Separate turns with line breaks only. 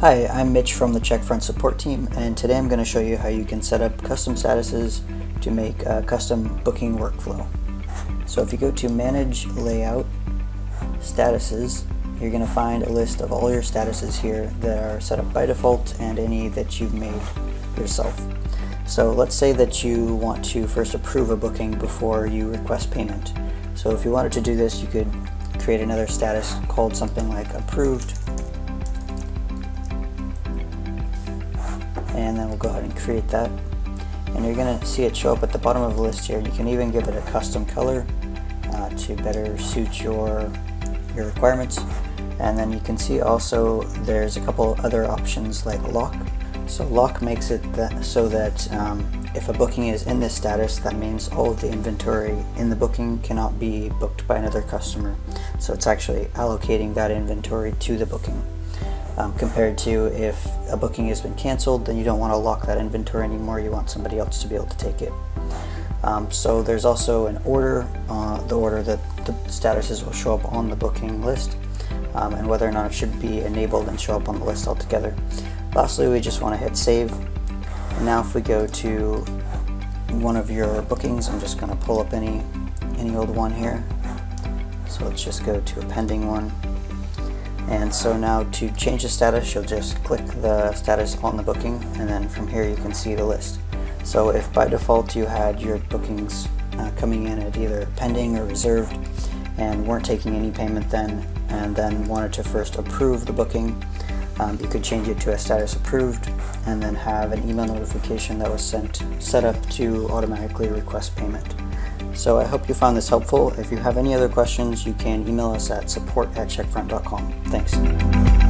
Hi, I'm Mitch from the Checkfront support team and today I'm going to show you how you can set up custom statuses to make a custom booking workflow. So if you go to Manage Layout, Statuses, you're going to find a list of all your statuses here that are set up by default and any that you've made yourself. So let's say that you want to first approve a booking before you request payment. So if you wanted to do this, you could create another status called something like approved and then we'll go ahead and create that. And you're going to see it show up at the bottom of the list here. You can even give it a custom color uh, to better suit your your requirements. And then you can see also there's a couple other options like lock. So lock makes it that so that um, if a booking is in this status that means all of the inventory in the booking cannot be booked by another customer. So it's actually allocating that inventory to the booking um, compared to if a booking has been canceled, then you don't want to lock that inventory anymore. You want somebody else to be able to take it. Um, so there's also an order, uh, the order that the statuses will show up on the booking list, um, and whether or not it should be enabled and show up on the list altogether. Lastly, we just want to hit save. And now if we go to one of your bookings, I'm just going to pull up any, any old one here. So let's just go to a pending one. And so now to change the status, you'll just click the status on the booking and then from here you can see the list. So if by default you had your bookings uh, coming in at either pending or reserved and weren't taking any payment then and then wanted to first approve the booking, um, you could change it to a status approved and then have an email notification that was sent set up to automatically request payment. So I hope you found this helpful. If you have any other questions, you can email us at support at checkfront.com. Thanks.